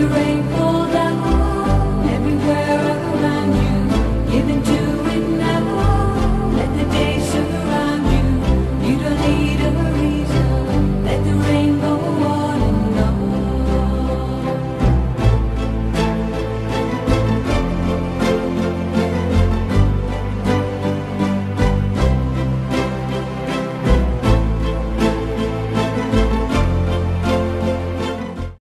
the rainbow.